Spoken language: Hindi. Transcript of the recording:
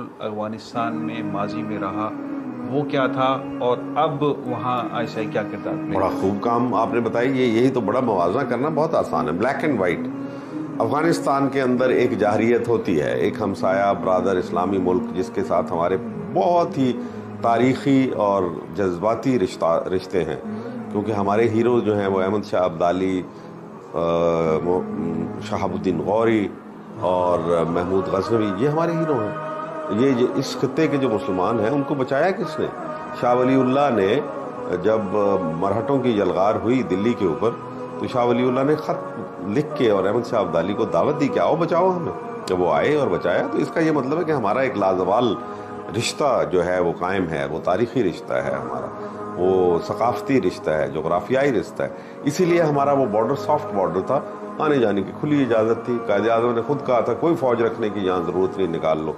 रोल अफ़गानिस्तान में माजी में रहा, वो क्या था और अब वहाँ ऐसा क्या किरदार बड़ा खूब काम आपने बताया, ये यही तो बड़ा मवाजना करना बहुत आसान है। ब्लैक एंड वाइट अफ़गानिस्तान के अंदर एक जाहरीत होती है, एक हमसाया ब्रादर इस्लामी मुल्क, जिसके साथ हमारे बहुत ही तारीखी और जज्बाती रिश्ता, रिश्ते हैं। क्योंकि हमारे हीरो जो हैं वो अहमद शाह अब्दाली शहाबुद्दीन गौरी और महमूद गजनवी, ये हमारे हीरो हैं। ये जो इस खत्े के जो मुसलमान हैं, उनको बचाया किसने? शाह वलीउल्लाह ने जब मराठों की जलगार हुई दिल्ली के ऊपर तो शाह वलीउल्लाह ने ख़त लिख के और अहमद शाह अब्दाली को दावत दी कि आओ बचाओ हमें। जब वो आए और बचाया तो इसका ये मतलब है कि हमारा एक लाजवाल रिश्ता जो है, वो कायम है, वो तारीख़ी रिश्ता है हमारा। वो सकाफती रिश्ता है, जोग्राफियाई रिश्ता है। इसीलिए हमारा वो बॉर्डर, सॉफ्ट बॉर्डर था। आने जाने की खुली इजाज़त थी। कायद आज़म ने खुद कहा था, कोई फौज रखने की यहाँ ज़रूरत नहीं, निकाल लो।